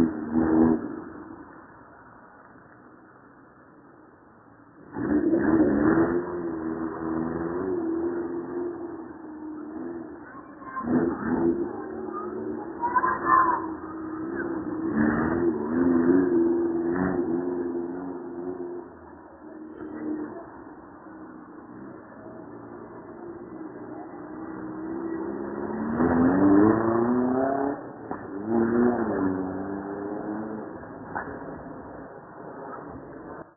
Mm-hmm.